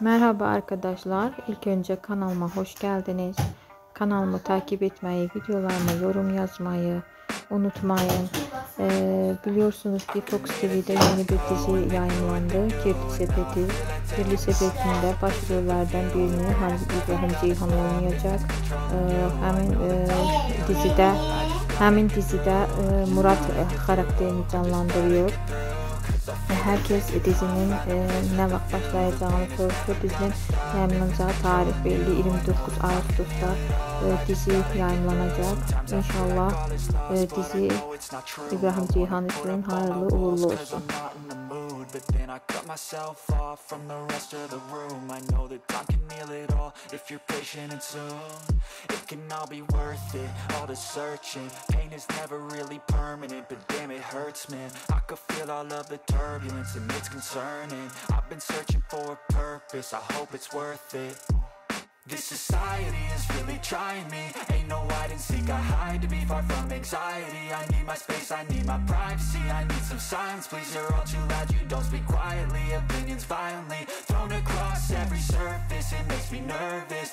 Merhaba arkadaşlar. İlk önce kanalıma hoş geldiniz. Kanalımı takip etmeyi, videolarıma yorum yazmayı unutmayın. Ee, biliyorsunuz ki Fox TV'de yeni bir dizi yayınlandı. Kirli Sepeti. Kirli Sepeti'nde başrollerden birini Halil İbrahim Ceyhan oynayacak. Ee, hemen e, dizide hemen dizide e, Murat e, canlandırıyor. Herkes dizinin e, ne vakit başlayacağını soruşur. Dizinin yayınlanacağı tarih belli. 29 Ağustos'ta e, dizi yayınlanacak. İnşallah e, dizi İbrahim Ceyhan için hayırlı uğurlu olsun. but then I cut myself off from the rest of the room I know if you're patient and soon. It can all be worth it, all the searching. Pain is never really permanent, but damn it hurts man. I could feel all of the turbulence and it's concerning. I've been searching for a purpose, I hope it's worth it. This society is really trying me. Ain't no hide and seek, I hide to be far from anxiety. I need my space, I need my privacy I need some silence, please, you're all too loud You don't speak quietly, opinions violently Thrown across every surface, it makes me nervous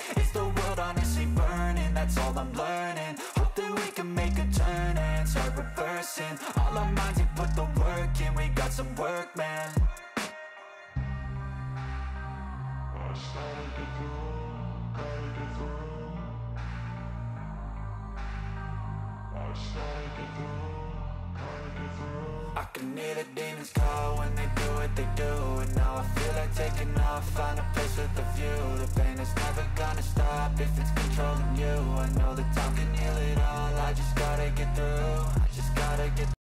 that's all I'm learning. Hope that we can make a turn and start reversing. All our minds and put the work in, we got some work, man. I can hear the demons call when they do what they do And now I feel like taking off, find a place with a view. The pain is never gonna stop if it's get through. I just gotta get